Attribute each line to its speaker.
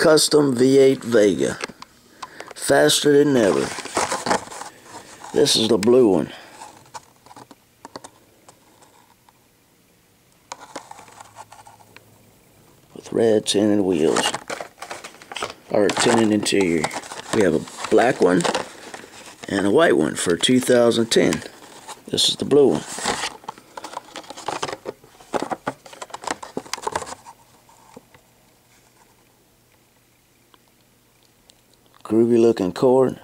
Speaker 1: Custom V8 Vega. Faster than ever. This is the blue one. With red tinted wheels. Or tinted interior. We have a black one and a white one for 2010. This is the blue one. Groovy looking cord.